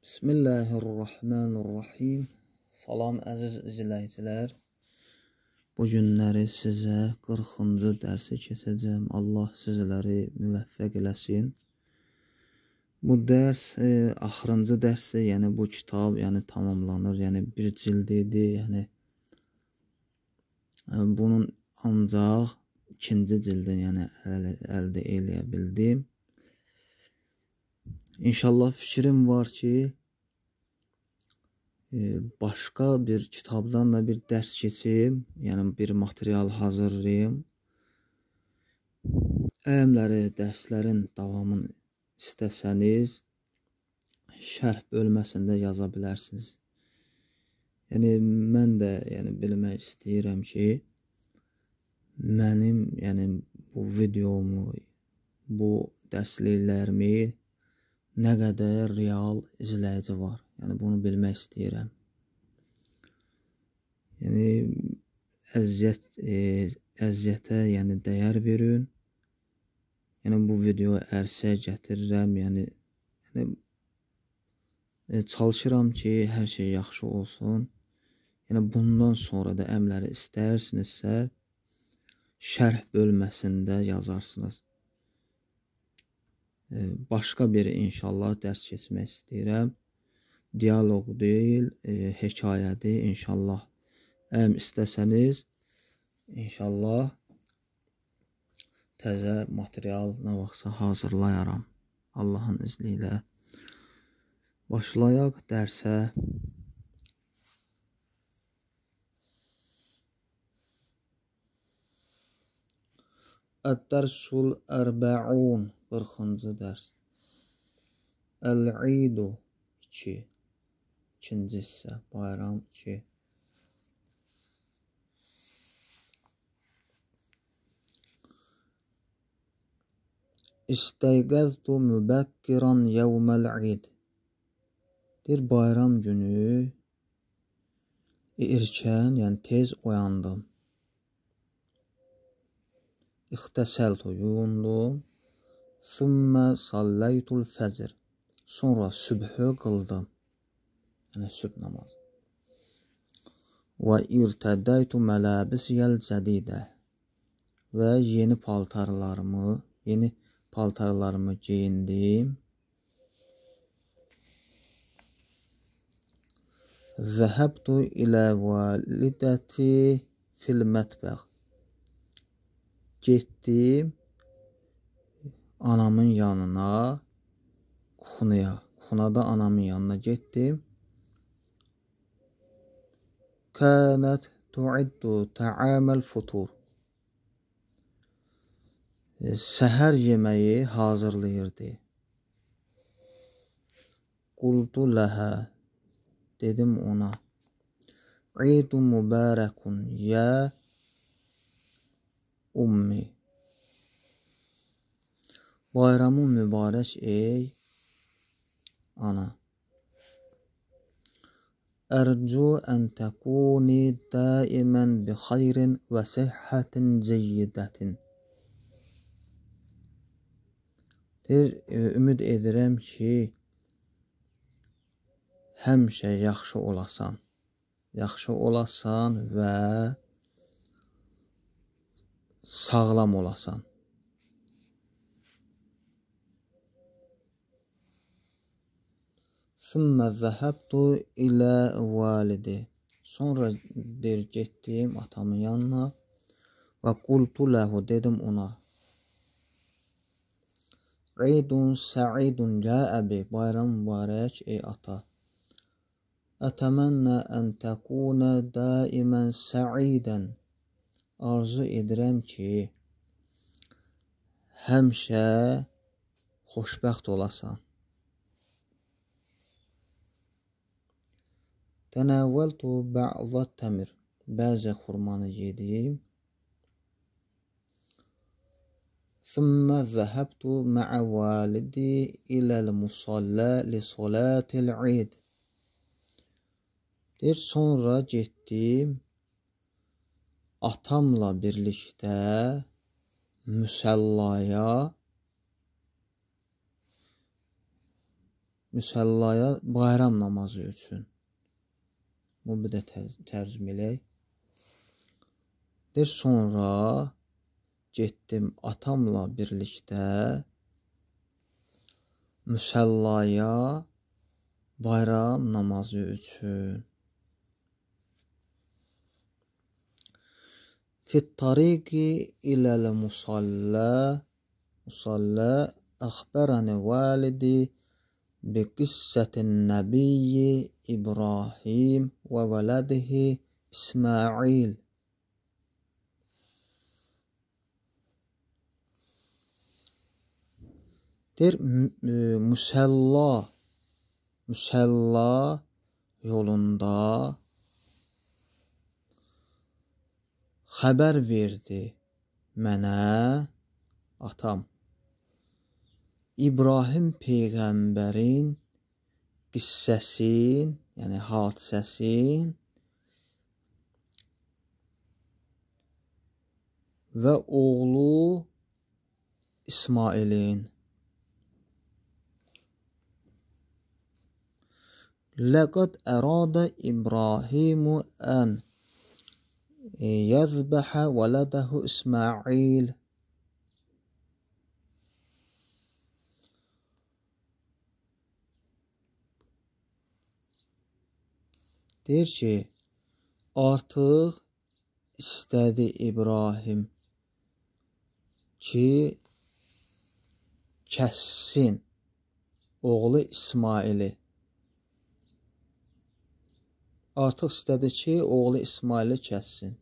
Bismillahirrahmanirrahim. Salam əziz izləyicilər. Bu günləri sizə 40-cı dərsi keçəcəm. Allah sizləri müvəffəq eləsin. Bu dərs e, axırıncı dərsi, yəni bu kitab, yəni tamamlanır. Yəni bir cild idi, yəni e, bunun ancaq ikinci cildini yəni əl, əldə eləyə bildim. İnşallah fikrim var ki, e, başqa bir kitabdan da bir dərs keçim, yəni bir material hazırlayım. Əyəmləri, dərslərin davamını istəsəniz, şərh bölməsində yaza bilərsiniz. Yəni mən də yəni bilmək istəyirəm ki, mənim yəni bu videomu, bu dərsliklərimi nə qədər real izləyici var. Yəni bunu bilmək istəyirəm. Yəni əziyyət e, əziyyətə, yəni dəyər verin. Yəni bu video ərsə gətirirəm, yəni yəni e, çalışıram ki, hər şey yaxşı olsun. Yəni bundan sonra da əmləri istəyirsinizsə şərh bölməsində yazarsınız başqa bir inşallah dərs keçmək istəyirəm. Dialoq deyil, e, hekayədir inşallah. Əm istəsəniz inşallah təzə material nə vaxtsa hazırlayaram. Allahın izni ilə başlayaq dərsə. Əd-dərsul ərbəun 40-cı dərs. Əl-İdu 2. İkinci hissə, bayram 2. İstəyqəztu mübəkkiran yevməl-İd. Bir bayram günü erkən, yəni tez oyandım. İxtəsəltu yuyundum. Sümmə sallaytul fəcr. Sonra sübhü qıldım. Yəni sübh namazı. Və irtədəytu məlabisiyəl cədidə. Və yeni paltarlarımı, yeni paltarlarımı geyindim. Zəhəbtu ilə validəti fil mətbəx getdim anamın yanına, Kuxunaya. Kuxunada anamın yanına getdim. Kənət tuiddu ta'aməl futur. E, səhər yeməyi hazırlayırdı. Qultu ləhə dedim ona. İdu mübarəkun ya ummi. Bayramın mübarək ey ana. Ərcu ən təkuni daimən bi xeyrin və səhhətin ceyyidətin. Deyir, e, ümid edirəm ki, həmişə yaxşı olasan. Yaxşı olasan və sağlam olasan. Sümmə zəhəbtu ilə validi. Sonra der getdim atamın yanına və qultu ləhu dedim ona. İdun səidun ya əbi bayram mübarək ey ata. Ətəmənnə ən təkunə daimən səidən arzu edirəm ki, həmişə xoşbəxt olasan. Tənəvvəltu bə'zə təmir. Bəzi xurmanı yedim. ثم ذهبت مع والدي إلى المصلى لصلاة العيد. Deyir, sonra getdim atamla birlikdə müsəllaya müsəllaya bayram namazı üçün. Bu bir də tərcümə eləyək. Deyir sonra getdim atamla birlikdə müsəllaya bayram namazı üçün. Fit tariqi iləl musalla musalla əxbərəni validi bi qissətin nəbiyyi İbrahim və vələdihi İsmail. Deyir, müsəlla müsəlla yolunda xəbər verdi mənə atam. İbrahim peyğəmbərin qissəsin, yəni hadisəsin və oğlu İsmailin Ləqad ərada İbrahimu ən yəzbəhə vələdəhu İsmail Deyir ki, artıq istədi İbrahim ki, kəssin oğlu İsmaili. Artıq istədi ki, oğlu İsmaili kəssin.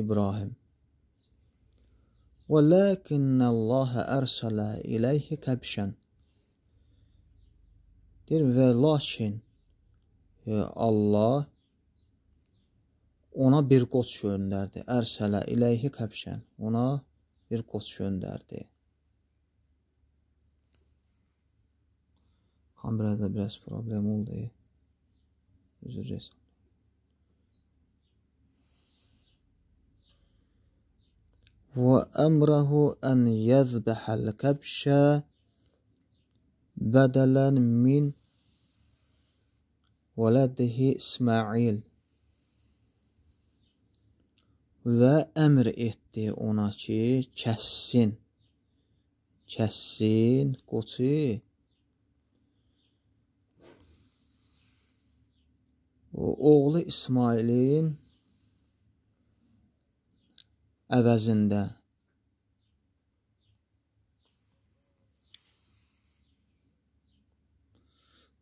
İbrahim. Və lakinnəllaha ərsələ iləyhi kəbşən. Deyir və lakin e, Allah ona bir qoç göndərdi. Ərsələ iləyhi kəbşən. Ona bir qoç göndərdi. Kamerada biraz problem oldu. Üzüləcəksən. وأمره أن يذبح الكبش بدلا من ولده İsmail və əmr etdi ona ki, kəssin, kəssin qoçu oğlu İsmailin əvəzində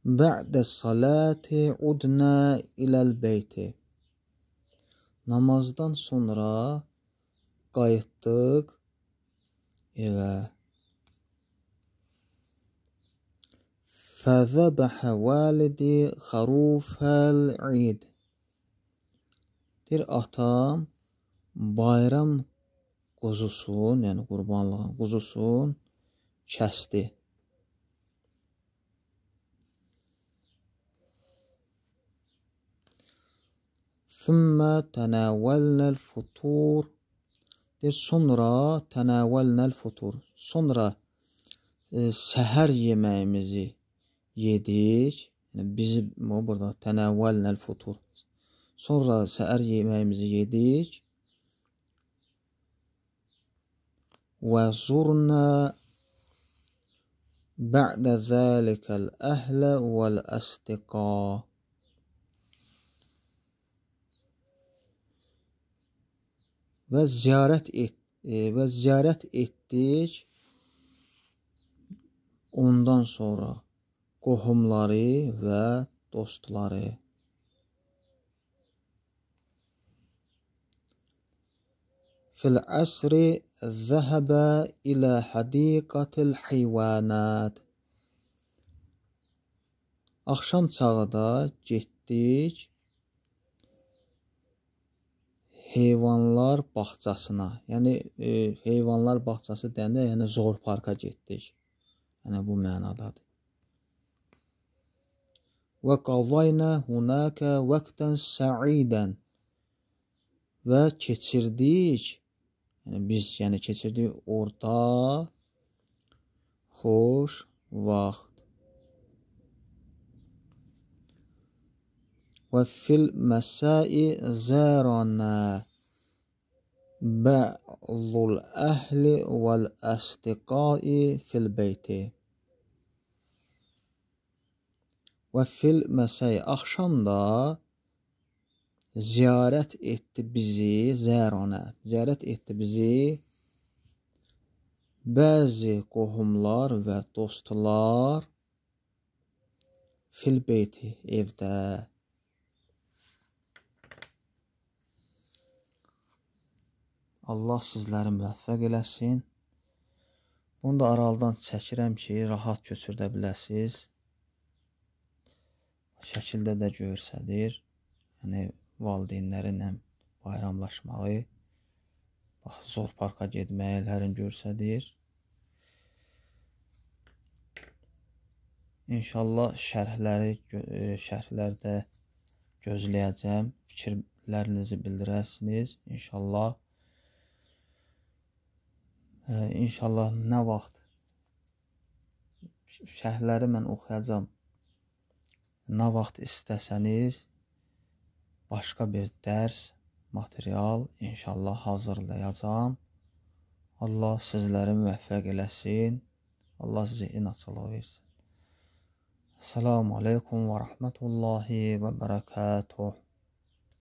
Bə'də salati udna iləl beyti Namazdan sonra qayıtdıq evə. Fəzəbəhə validi xarufəl id. Deyir, atam bayram quzusun, yəni qurbanlığın quzusun kəsdi. Sümmə tənəvvəlnəl futur. Deyir, sonra tənəvvəlnəl futur. Sonra e, səhər yeməyimizi yedik. Yəni bizi o burada tənəvvəlnəl futur. Sonra səhər yeməyimizi yedik. Bə'də zəlikəl əhlə vəl əstiqa. Və ziyarət et e, və ziyarət etdik ondan sonra qohumları və dostları. Fil əsri zəhəbə ilə hədiqatil heyvanat. Axşam çağı da getdik heyvanlar bağçasına. Yəni e, heyvanlar bağçası deyəndə, yəni zool parka getdik. Yəni bu mənadadır. Və qavayna hunaka vaqtan sa'idan və keçirdik Yani biz yani keçirdik orta xoş vaxt. Ve fil mesai zarana ba'zul ahli vel asdiqai fil beyti. Ve fil mesai akşamda ziyarət etdi bizi zəranə. Ziyarət etdi bizi bəzi qohumlar və dostlar fil beyti evdə. Allah sizləri müvəffəq eləsin. Bunu da aralıdan çəkirəm ki, rahat köçürdə biləsiniz. Şəkildə də göstərir. Yəni valideynlərlə bayramlaşmağı, bax zor parka getməklərini göstərir. İnşallah şərhləri şərhlərdə gözləyəcəm. Fikirlərinizi bildirərsiniz. İnşallah İnşallah nə vaxt şərhləri mən oxuyacam. Nə vaxt istəsəniz başqa bir dərs, material inşallah hazırlayacağam. Allah sizləri müvəffəq eləsin. Allah sizə inançılıq versin. Assalamu aleykum və rəhmətullahi və bərəkətuh.